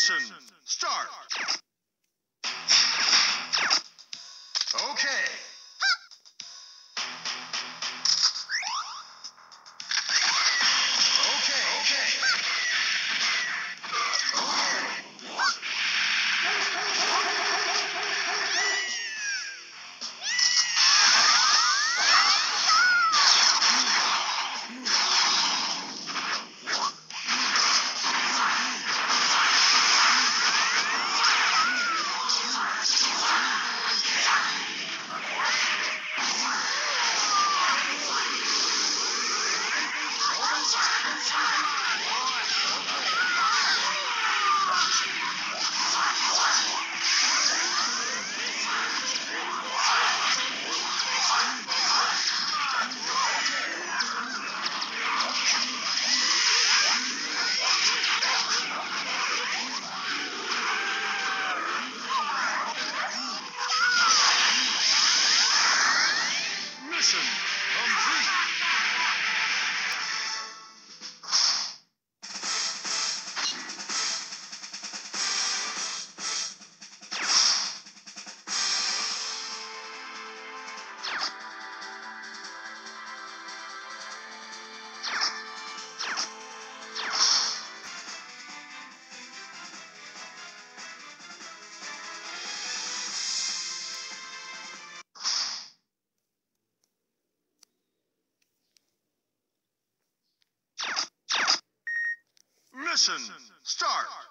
Mission start. Okay, complete. Mission start.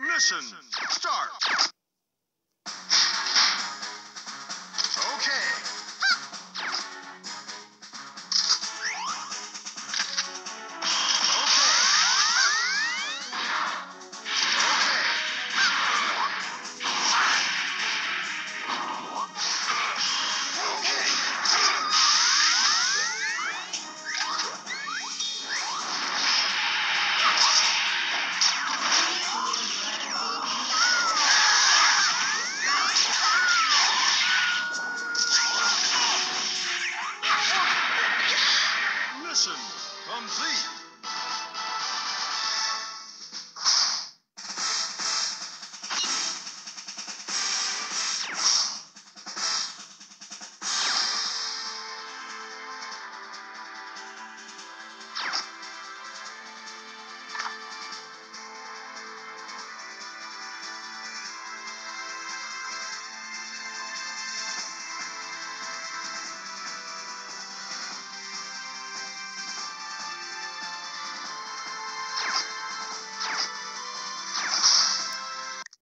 Mission start.